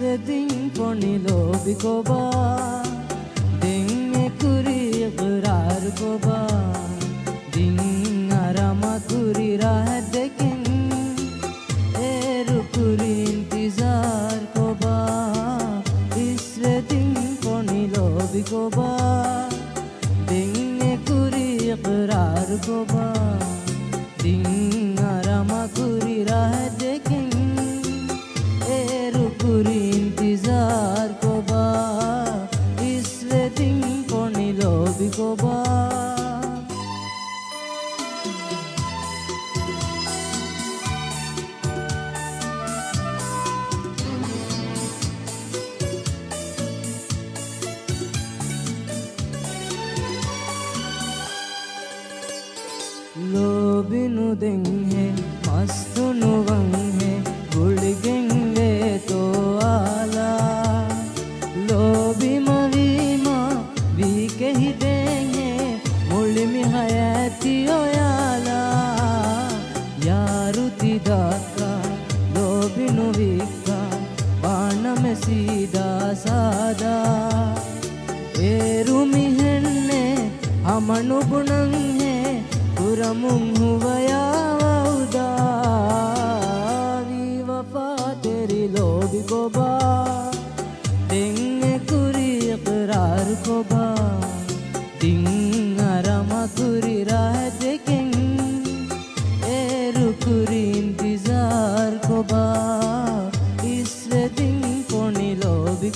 Isvedin ponilo bikoba Din kuri iqrar koba Din arama kuri rah dekin Eru kuri intizar koba Isvedin ponilo bikoba Din kuri iqrar koba Din arama kuri rah dekin पूरी इंतज़ार bikoba Lo binu denghe mastu සීදා සාදා. ඒරුමිහෙන්නේ අමනුබුණන්හේ පුරමුන් හුවයාවුදාවී වපාතෙරි ලෝබි ගොබා. දෙංෙ කුරිය කරාරු කොබා. තිං අරමකුරි රහදකින් ඒරුකුරින් තිසාර් කොබා.